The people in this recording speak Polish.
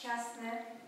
ciasne,